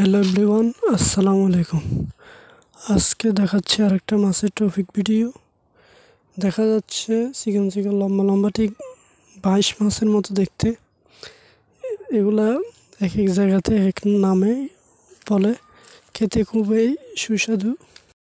Hello everyone, আসসালামু আলাইকুম। আজকে দেখাচ্ছে আরেকটা মাছের টপিক ভিডিও দেখা যাচ্ছে চিকেন চিকেন লম্বা লম্বা, ঠিক বাইশ মাছের মতো দেখতে। এগুলা এক এক জায়গাতে এক নামে বলে। খেতে খুবই সুস্বাদু।